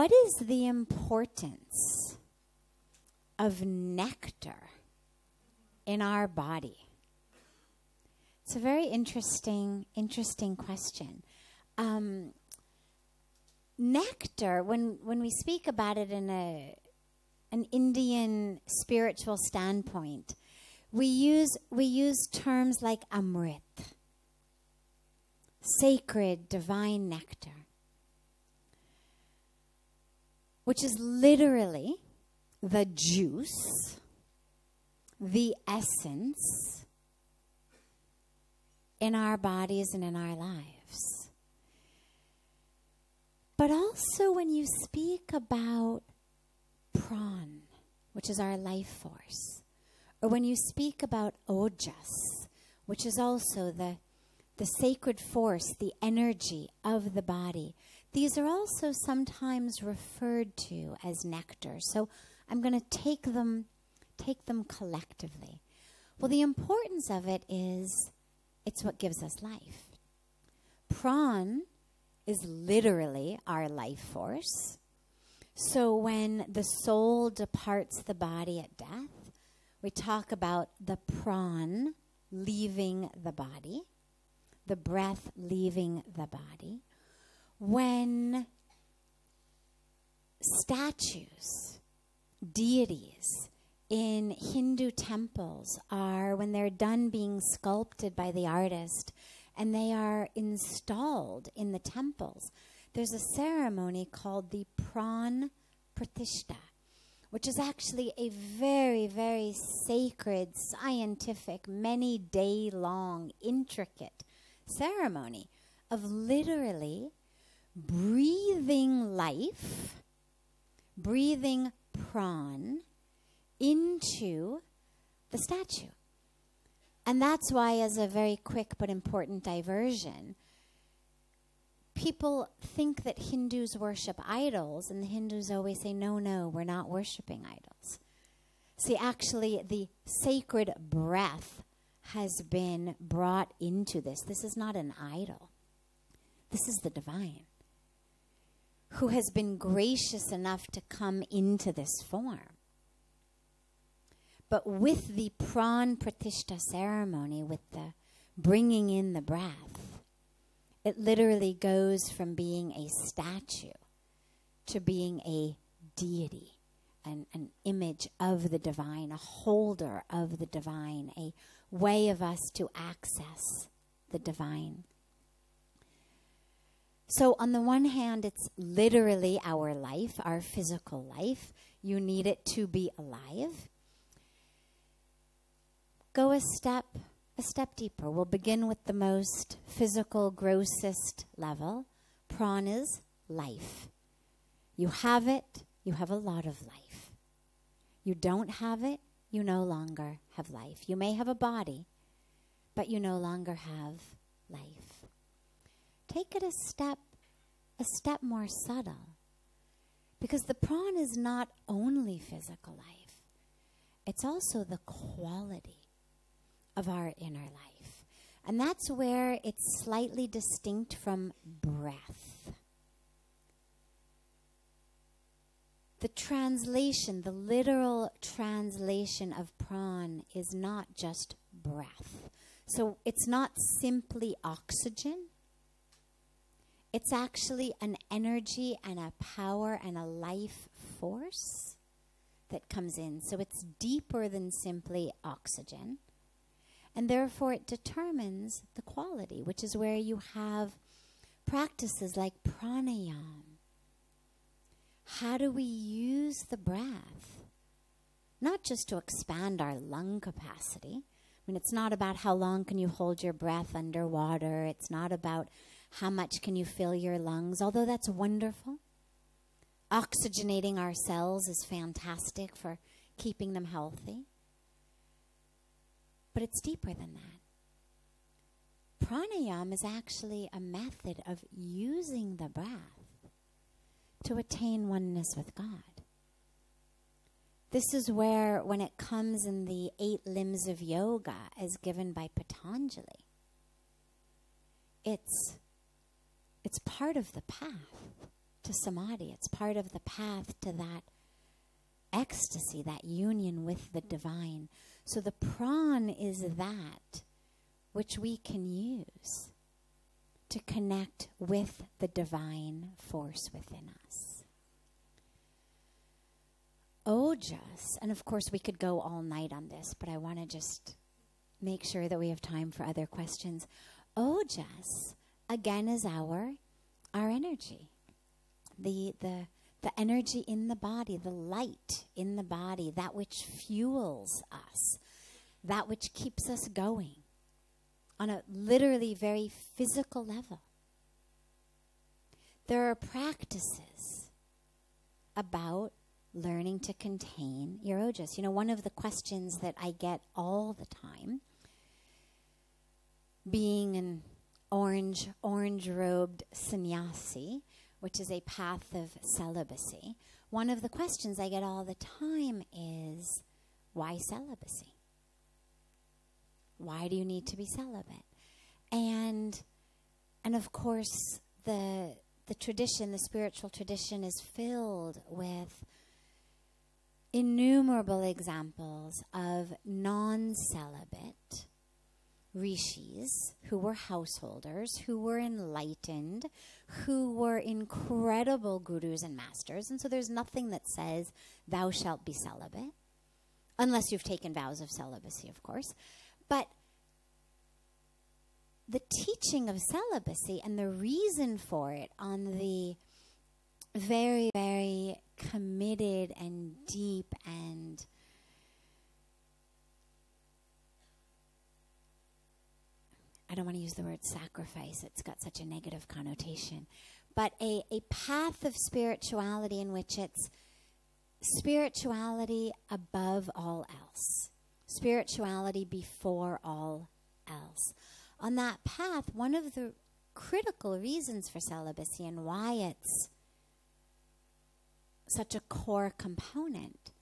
What is the importance of nectar in our body? It's a very interesting, interesting question. Um, nectar, when when we speak about it in a an Indian spiritual standpoint, we use we use terms like amrit, sacred, divine nectar which is literally the juice, the essence in our bodies and in our lives. But also, when you speak about pran, which is our life force, or when you speak about ojas, which is also the, the sacred force, the energy of the body, these are also sometimes referred to as nectar. So I'm going to take them take them collectively. Well, the importance of it is it's what gives us life. Pran is literally our life force. So when the soul departs the body at death, we talk about the pran leaving the body, the breath leaving the body when statues, deities in Hindu temples are, when they're done being sculpted by the artist and they are installed in the temples, there's a ceremony called the Pran Pratishta, which is actually a very, very sacred, scientific, many day long, intricate ceremony of literally breathing life, breathing pran into the statue. And that's why, as a very quick but important diversion, people think that Hindus worship idols, and the Hindus always say, no, no, we're not worshiping idols. See, actually, the sacred breath has been brought into this. This is not an idol, this is the divine who has been gracious enough to come into this form. But with the pran pratishta ceremony, with the bringing in the breath, it literally goes from being a statue to being a deity, an, an image of the divine, a holder of the divine, a way of us to access the divine. So, on the one hand, it's literally our life, our physical life. You need it to be alive. Go a step a step deeper. We'll begin with the most physical, grossest level. Pranas, life. You have it, you have a lot of life. You don't have it, you no longer have life. You may have a body, but you no longer have life take it a step a step more subtle. Because the pran is not only physical life, it's also the quality of our inner life. And that's where it's slightly distinct from breath. The translation, the literal translation of pran is not just breath. So it's not simply oxygen it's actually an energy and a power and a life force that comes in. So it's deeper than simply oxygen. And therefore, it determines the quality, which is where you have practices like pranayama. How do we use the breath? Not just to expand our lung capacity. I mean, it's not about how long can you hold your breath underwater. It's not about how much can you fill your lungs, although that's wonderful. Oxygenating our cells is fantastic for keeping them healthy. But it's deeper than that. Pranayam is actually a method of using the breath to attain oneness with God. This is where, when it comes in the eight limbs of yoga as given by Patanjali, it's it's part of the path to samadhi. It's part of the path to that ecstasy, that union with the divine. So the pran is that which we can use to connect with the divine force within us. Ojas, and of course we could go all night on this, but I want to just make sure that we have time for other questions. Ojas, again, is our our energy. The the the energy in the body, the light in the body, that which fuels us, that which keeps us going on a literally very physical level. There are practices about learning to contain your ojas. You know, one of the questions that I get all the time, being an orange, orange robed sannyasi, which is a path of celibacy, one of the questions I get all the time is why celibacy? Why do you need to be celibate? And and of course the the tradition, the spiritual tradition is filled with innumerable examples of non-celibate rishis who were householders, who were enlightened, who were incredible gurus and masters. And so there's nothing that says, thou shalt be celibate, unless you've taken vows of celibacy, of course. But the teaching of celibacy and the reason for it on the very, very committed and deep and I don't want to use the word sacrifice, it's got such a negative connotation, but a, a path of spirituality in which it's spirituality above all else. Spirituality before all else. On that path, one of the critical reasons for celibacy and why it's such a core component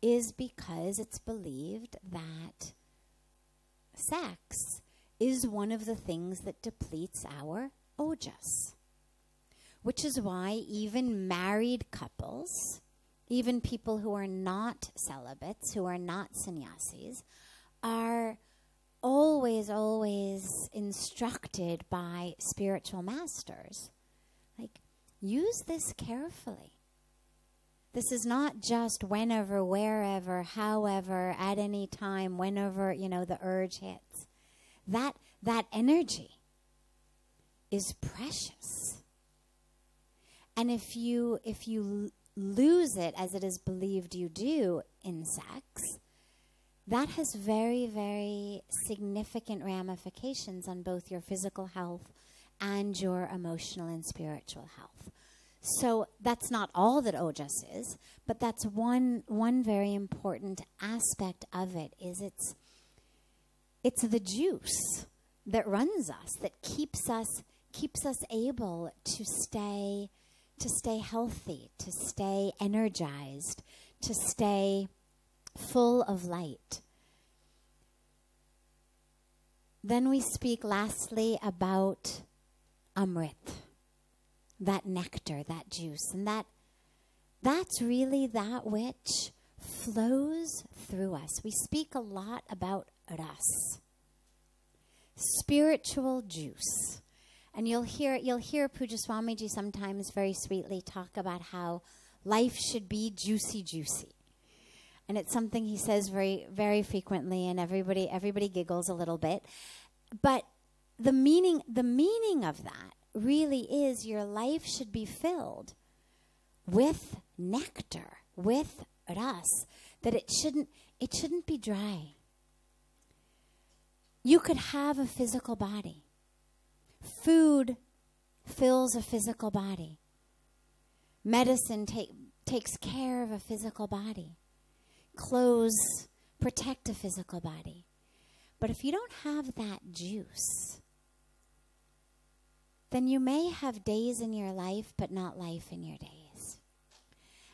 is because it's believed that sex is one of the things that depletes our ojas. Which is why even married couples even people who are not celibates, who are not sannyasis, are always, always instructed by spiritual masters. Like, use this carefully. This is not just whenever, wherever, however, at any time, whenever, you know, the urge hits. That, that energy is precious. And if you, if you lose it as it is believed you do in sex, that has very, very significant ramifications on both your physical health and your emotional and spiritual health. So that's not all that ojas is, but that's one one very important aspect of it is it's it's the juice that runs us that keeps us keeps us able to stay to stay healthy, to stay energized, to stay full of light. Then we speak lastly about amrit, that nectar, that juice, and that that's really that which flows through us. We speak a lot about ras, spiritual juice. And you'll hear you'll hear Pujya Swamiji sometimes very sweetly talk about how life should be juicy, juicy. And it's something he says very, very frequently, and everybody everybody giggles a little bit. But the meaning the meaning of that really is your life should be filled with nectar, with ras, that it shouldn't it shouldn't be dry. You could have a physical body Food fills a physical body. Medicine take, takes care of a physical body. Clothes protect a physical body. But if you don't have that juice, then you may have days in your life, but not life in your days.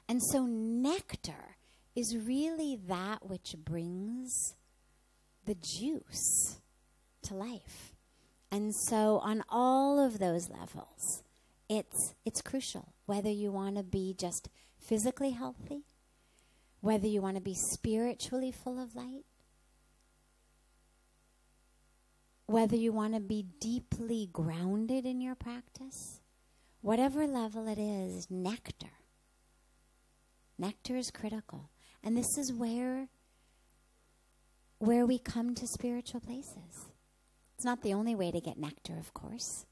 And so, nectar is really that which brings the juice to life. And so on all of those levels, it's it's crucial whether you want to be just physically healthy, whether you want to be spiritually full of light, whether you want to be deeply grounded in your practice, whatever level it is, nectar. Nectar is critical. And this is where where we come to spiritual places. It's not the only way to get nectar, of course.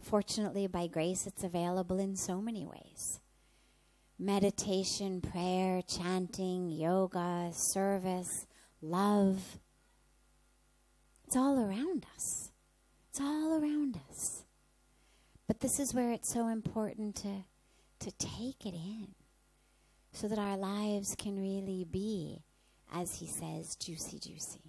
Fortunately, by grace, it's available in so many ways meditation, prayer, chanting, yoga, service, love. It's all around us. It's all around us. But this is where it's so important to, to take it in so that our lives can really be, as he says, juicy, juicy.